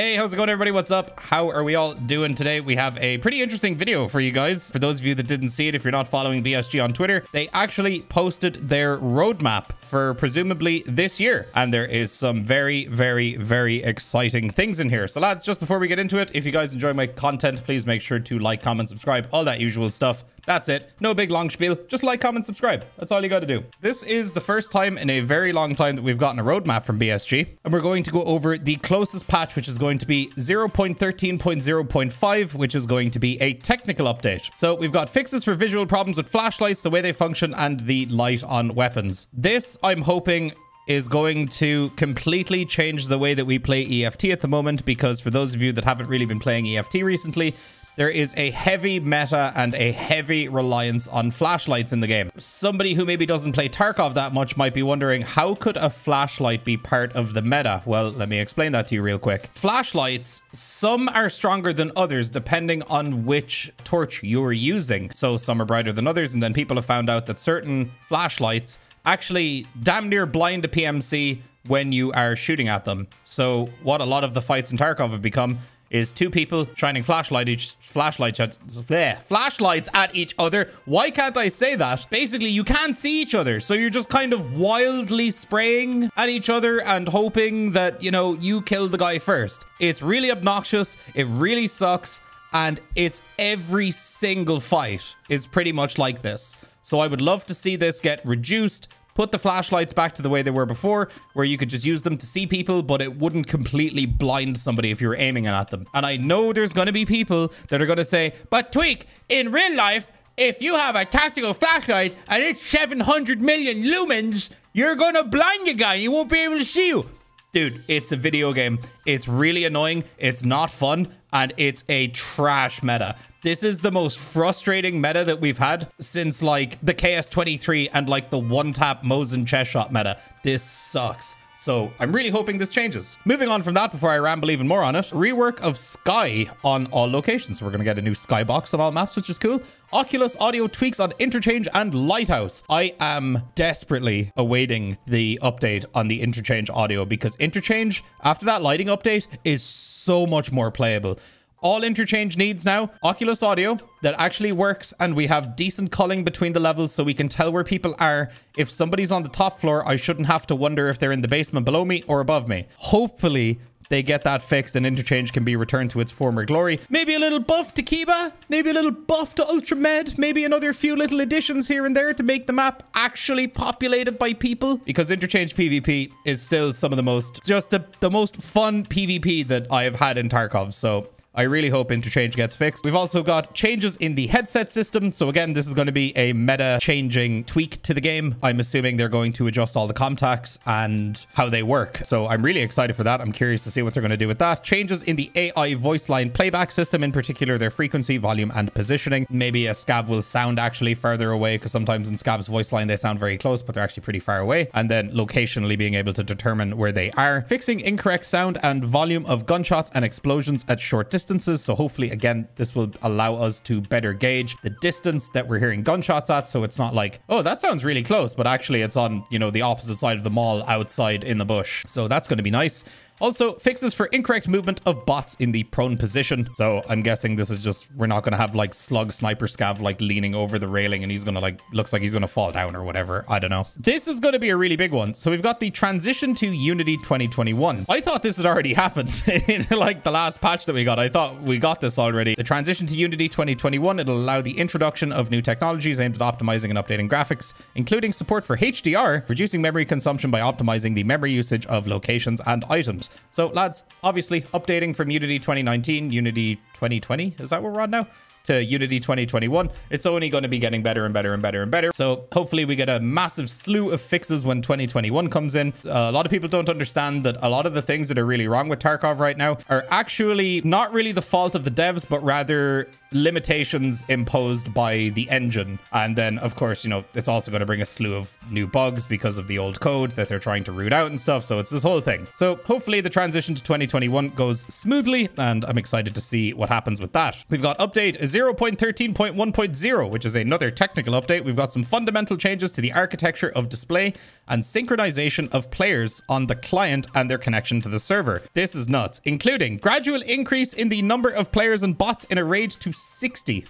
Hey, how's it going everybody? What's up? How are we all doing today? We have a pretty interesting video for you guys. For those of you that didn't see it, if you're not following BSG on Twitter, they actually posted their roadmap for presumably this year. And there is some very, very, very exciting things in here. So lads, just before we get into it, if you guys enjoy my content, please make sure to like, comment, subscribe, all that usual stuff. That's it. No big long spiel. Just like, comment, subscribe. That's all you got to do. This is the first time in a very long time that we've gotten a roadmap from BSG. And we're going to go over the closest patch, which is going to be 0.13.0.5, which is going to be a technical update. So we've got fixes for visual problems with flashlights, the way they function, and the light on weapons. This, I'm hoping, is going to completely change the way that we play EFT at the moment because for those of you that haven't really been playing EFT recently, there is a heavy meta and a heavy reliance on flashlights in the game. Somebody who maybe doesn't play Tarkov that much might be wondering, how could a flashlight be part of the meta? Well, let me explain that to you real quick. Flashlights, some are stronger than others depending on which torch you're using. So some are brighter than others, and then people have found out that certain flashlights actually damn near blind a PMC when you are shooting at them. So what a lot of the fights in Tarkov have become is two people shining flashlight each flashlight at bleh, flashlights at each other. Why can't I say that? Basically, you can't see each other, so you're just kind of wildly spraying at each other and hoping that you know you kill the guy first. It's really obnoxious. It really sucks, and it's every single fight is pretty much like this. So I would love to see this get reduced put the flashlights back to the way they were before, where you could just use them to see people, but it wouldn't completely blind somebody if you were aiming at them. And I know there's going to be people that are going to say, but Tweak, in real life, if you have a tactical flashlight and it's 700 million lumens, you're going to blind your guy. You won't be able to see you. Dude, it's a video game. It's really annoying. It's not fun. And it's a trash meta. This is the most frustrating meta that we've had since like the KS23 and like the one-tap Mosin chest shot meta. This sucks. So I'm really hoping this changes. Moving on from that, before I ramble even more on it, rework of Sky on all locations. So we're going to get a new Skybox on all maps, which is cool. Oculus audio tweaks on Interchange and Lighthouse. I am desperately awaiting the update on the Interchange audio because Interchange, after that lighting update, is so much more playable all interchange needs now Oculus audio that actually works and we have decent culling between the levels so we can tell where people are. If somebody's on the top floor, I shouldn't have to wonder if they're in the basement below me or above me. Hopefully they get that fixed and interchange can be returned to its former glory. Maybe a little buff to Kiba, maybe a little buff to Ultramed, maybe another few little additions here and there to make the map actually populated by people because interchange PvP is still some of the most, just the, the most fun PvP that I have had in Tarkov. So I really hope interchange gets fixed. We've also got changes in the headset system. So again, this is going to be a meta changing tweak to the game. I'm assuming they're going to adjust all the Comtacs and how they work. So I'm really excited for that. I'm curious to see what they're going to do with that. Changes in the AI voice line playback system, in particular their frequency, volume, and positioning. Maybe a scav will sound actually further away because sometimes in scav's voice line, they sound very close, but they're actually pretty far away. And then locationally being able to determine where they are. Fixing incorrect sound and volume of gunshots and explosions at short distance distances. So hopefully, again, this will allow us to better gauge the distance that we're hearing gunshots at. So it's not like, oh, that sounds really close, but actually it's on, you know, the opposite side of the mall outside in the bush. So that's going to be nice. Also, fixes for incorrect movement of bots in the prone position. So I'm guessing this is just, we're not going to have like slug sniper scav like leaning over the railing and he's going to like, looks like he's going to fall down or whatever. I don't know. This is going to be a really big one. So we've got the transition to Unity 2021. I thought this had already happened in like the last patch that we got. I thought we got this already. The transition to Unity 2021, it'll allow the introduction of new technologies aimed at optimizing and updating graphics, including support for HDR, reducing memory consumption by optimizing the memory usage of locations and items. So lads, obviously updating from Unity 2019, Unity 2020, is that where we're on now? To Unity 2021, it's only going to be getting better and better and better and better. So hopefully we get a massive slew of fixes when 2021 comes in. Uh, a lot of people don't understand that a lot of the things that are really wrong with Tarkov right now are actually not really the fault of the devs, but rather limitations imposed by the engine. And then, of course, you know, it's also going to bring a slew of new bugs because of the old code that they're trying to root out and stuff. So it's this whole thing. So hopefully the transition to 2021 goes smoothly, and I'm excited to see what happens with that. We've got update 0.13.1.0, which is another technical update. We've got some fundamental changes to the architecture of display and synchronization of players on the client and their connection to the server. This is nuts, including gradual increase in the number of players and bots in a raid to 60.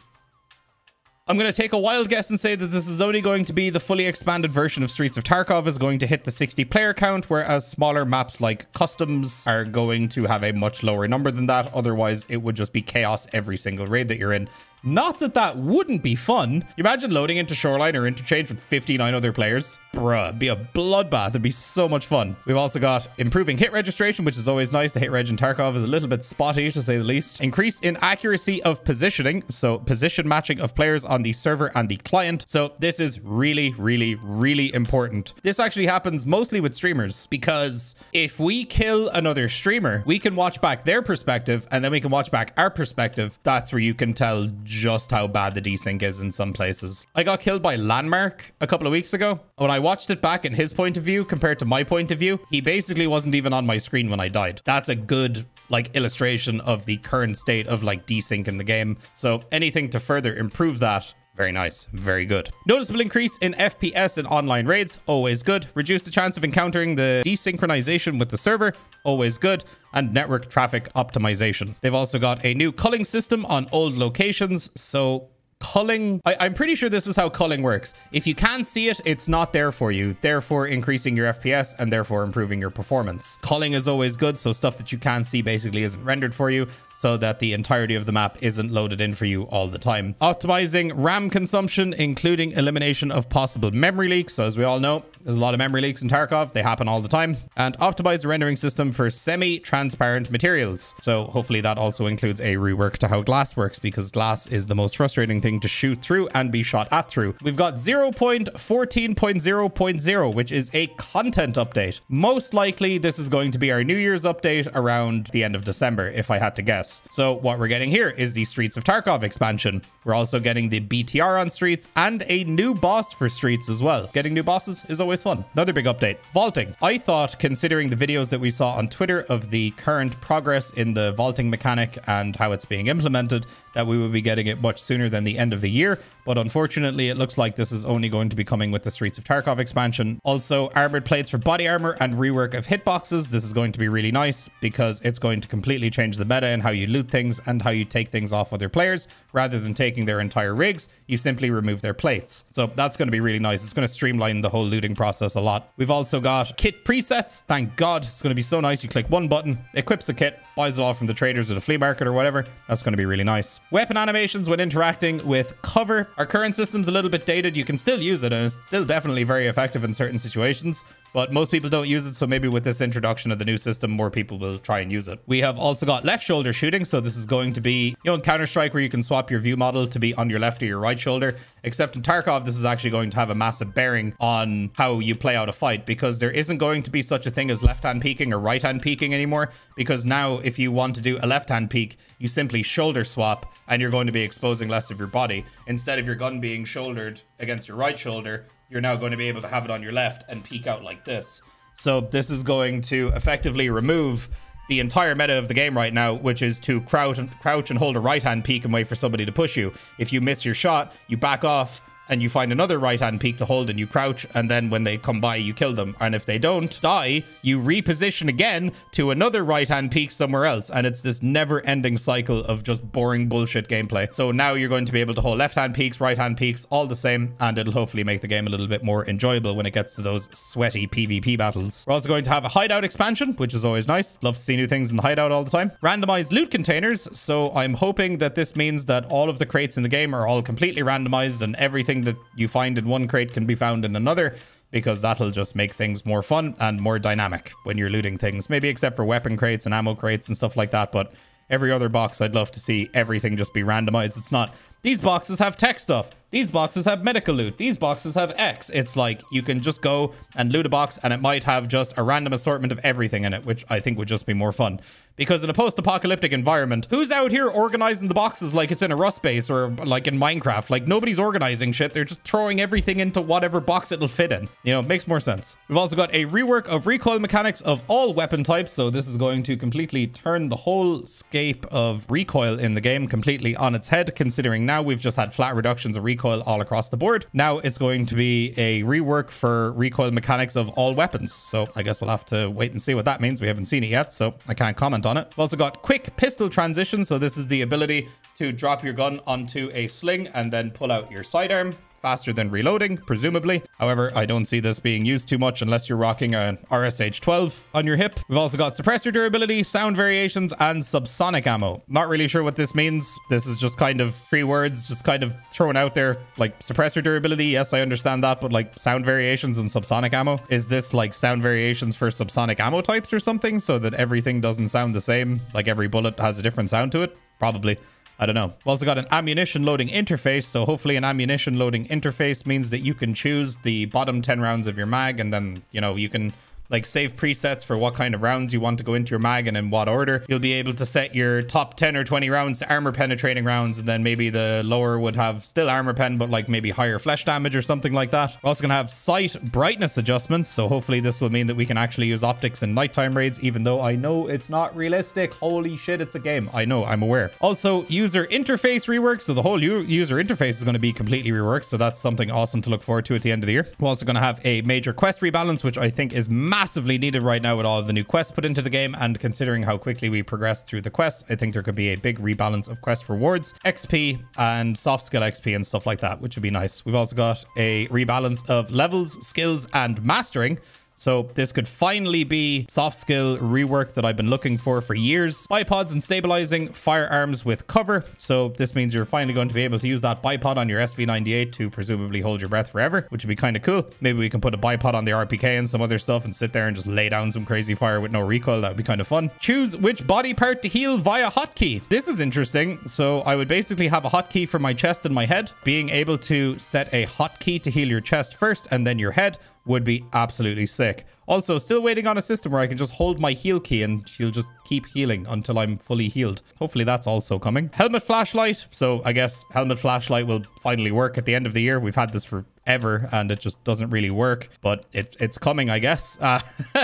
I'm going to take a wild guess and say that this is only going to be the fully expanded version of Streets of Tarkov is going to hit the 60 player count, whereas smaller maps like Customs are going to have a much lower number than that. Otherwise, it would just be chaos every single raid that you're in. Not that that wouldn't be fun. You imagine loading into Shoreline or Interchange with 59 other players? Bruh, be a bloodbath. It'd be so much fun. We've also got improving hit registration, which is always nice. The hit reg in Tarkov is a little bit spotty, to say the least. Increase in accuracy of positioning, so position matching of players on the server and the client. So this is really, really, really important. This actually happens mostly with streamers, because if we kill another streamer, we can watch back their perspective, and then we can watch back our perspective. That's where you can tell just how bad the desync is in some places. I got killed by LVNDMARK a couple of weeks ago. When I watched it back in his point of view compared to my point of view, he basically wasn't even on my screen when I died. That's a good like illustration of the current state of like desync in the game. So anything to further improve that very nice. Very good. Noticeable increase in FPS in online raids. Always good. Reduce the chance of encountering the desynchronization with the server. Always good. And network traffic optimization. They've also got a new culling system on old locations. So culling I, am pretty sure this is how culling works if you can't see it it's not there for you therefore increasing your fps and therefore improving your performance culling is always good so stuff that you can't see basically isn't rendered for you so that the entirety of the map isn't loaded in for you all the time. Optimizing RAM consumption, including elimination of possible memory leaks. So as we all know, there's a lot of memory leaks in Tarkov. They happen all the time. And optimize the rendering system for semi-transparent materials. So hopefully that also includes a rework to how glass works because glass is the most frustrating to shoot through and be shot at through. We've got 0.14.0.0, which is a content update. Most likely this is going to be our New Year's update around the end of December, if I had to guess. So what we're getting here is the Streets of Tarkov expansion. We're also getting the BTR on Streets and a new boss for Streets as well. Getting new bosses is always fun. Another big update, vaulting. I thought, considering the videos that we saw on Twitter of the current progress in the vaulting mechanic and how it's being implemented, that we would be getting it much sooner than the end of the year. But unfortunately, it looks like this is only going to be coming with the Streets of Tarkov expansion. Also, armored plates for body armor and rework of hitboxes. This is going to be really nice because it's going to completely change the meta and how you loot things and how you take things off other players. Rather than taking their entire rigs, you simply remove their plates. So that's going to be really nice. It's going to streamline the whole looting process a lot. We've also got kit presets. Thank God. It's going to be so nice. You click one button, equips a kit, buys it all from the traders or the flea market or whatever. That's going to be really nice. Weapon animations when interacting with cover. Our current system's a little bit dated. You can still use it and it's still definitely very effective in certain situations but most people don't use it. So maybe with this introduction of the new system, more people will try and use it. We have also got left shoulder shooting. So this is going to be, you know, in Counter-Strike where you can swap your view model to be on your left or your right shoulder. Except in Tarkov, this is actually going to have a massive bearing on how you play out a fight because there isn't going to be such a thing as left-hand peeking or right-hand peeking anymore. Because now if you want to do a left-hand peek, you simply shoulder swap and you're going to be exposing less of your body. Instead of your gun being shouldered against your right shoulder, you're now going to be able to have it on your left and peek out like this. So this is going to effectively remove the entire meta of the game right now, which is to crouch and, crouch and hold a right hand peek and wait for somebody to push you. If you miss your shot, you back off and you find another right hand peak to hold and you crouch and then when they come by you kill them. And if they don't die you reposition again to another right hand peak somewhere else. And it's this never ending cycle of just boring bullshit gameplay. So now you're going to be able to hold left hand peaks right hand peaks all the same and it'll hopefully make the game a little bit more enjoyable when it gets to those sweaty pvp battles. We're also going to have a hideout expansion which is always nice. Love to see new things in the hideout all the time. Randomized loot containers. So i'm hoping that this means that all of the crates in the game are all completely randomized and everything that you find in one crate can be found in another because that'll just make things more fun and more dynamic when you're looting things. Maybe except for weapon crates and ammo crates and stuff like that, but every other box, I'd love to see everything just be randomized. It's not, these boxes have tech stuff. These boxes have medical loot. These boxes have X. It's like you can just go and loot a box and it might have just a random assortment of everything in it, which I think would just be more fun Because in a post-apocalyptic environment, who's out here organizing the boxes like it's in a Rust base or like in Minecraft? Like nobody's organizing shit. They're just throwing everything into whatever box it'll fit in. You know, it makes more sense. We've also got a rework of recoil mechanics of all weapon types. So this is going to completely turn the whole scape of recoil in the game completely on its head, considering now we've just had flat reductions of recoil all across the board. Now it's going to be a rework for recoil mechanics of all weapons. So I guess we'll have to wait and see what that means. We haven't seen it yet, so I can't comment it. We've also got quick pistol transition. So this is the ability to drop your gun onto a sling and then pull out your sidearm faster than reloading, presumably. However, I don't see this being used too much unless you're rocking an RSH-12 on your hip. We've also got suppressor durability, sound variations, and subsonic ammo. Not really sure what this means. This is just kind of three words, just kind of thrown out there. Like suppressor durability, yes, I understand that, but like sound variations and subsonic ammo. Is this like sound variations for subsonic ammo types or something so that everything doesn't sound the same? Like every bullet has a different sound to it? Probably. I don't know. We've also got an ammunition loading interface. So hopefully an ammunition loading interface means that you can choose the bottom 10 rounds of your mag and then, you know, you can like save presets for what kind of rounds you want to go into your mag and in what order. You'll be able to set your top 10 or 20 rounds to armor penetrating rounds, and then maybe the lower would have still armor pen, but like maybe higher flesh damage or something like that. We're also going to have sight brightness adjustments, so hopefully this will mean that we can actually use optics in nighttime raids, even though I know it's not realistic. Holy shit, it's a game. I know, I'm aware. Also, user interface rework, so the whole user interface is going to be completely reworked, so that's something awesome to look forward to at the end of the year. We're also going to have a major quest rebalance, which I think is massive massively needed right now with all of the new quests put into the game. And considering how quickly we progress through the quests, I think there could be a big rebalance of quest rewards, XP, and soft skill XP and stuff like that, which would be nice. We've also got a rebalance of levels, skills, and mastering. So this could finally be soft skill rework that I've been looking for for years. Bipods and stabilizing firearms with cover. So this means you're finally going to be able to use that bipod on your SV98 to presumably hold your breath forever, which would be kind of cool. Maybe we can put a bipod on the RPK and some other stuff and sit there and just lay down some crazy fire with no recoil. That would be kind of fun. Choose which body part to heal via hotkey. This is interesting. So I would basically have a hotkey for my chest and my head. Being able to set a hotkey to heal your chest first and then your head would be absolutely sick. Also, still waiting on a system where I can just hold my heal key and she'll just keep healing until I'm fully healed. Hopefully that's also coming. Helmet flashlight. So I guess helmet flashlight will finally work at the end of the year. We've had this for ever and it just doesn't really work but it, it's coming i guess. Uh,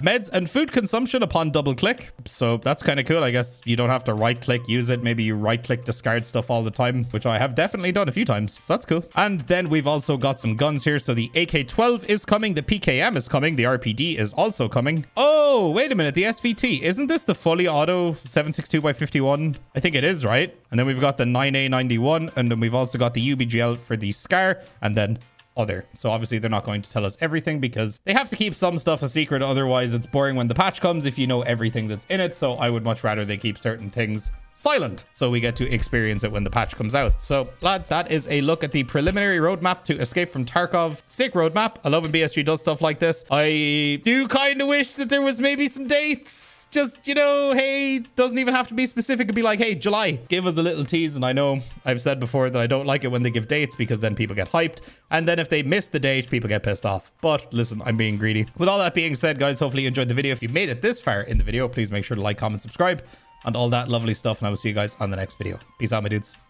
meds and food consumption upon double click. So that's kind of cool i guess. You don't have to right click use it. Maybe you right click discard stuff all the time which i have definitely done a few times so that's cool. And then we've also got some guns here. So the ak-12 is coming the pkm is coming the rpd is also coming. Oh wait a minute the svt isn't this the fully auto 762 by 51 i think it is right? And then we've got the 9a91 and then we've also got the ubgl for the scar and then other. So obviously they're not going to tell us everything because they have to keep some stuff a secret. Otherwise it's boring when the patch comes if you know everything that's in it. So I would much rather they keep certain things silent so we get to experience it when the patch comes out. So lads, that is a look at the preliminary roadmap to Escape from Tarkov. Sick roadmap. I love when BSG does stuff like this. I do kind of wish that there was maybe some dates just, you know, hey, doesn't even have to be specific. It'd be like, hey, July, give us a little tease. And I know I've said before that I don't like it when they give dates because then people get hyped. And then if they miss the date, people get pissed off. But listen, I'm being greedy. With all that being said, guys, hopefully you enjoyed the video. If you made it this far in the video, please make sure to like, comment, subscribe, and all that lovely stuff. And I will see you guys on the next video. Peace out, my dudes.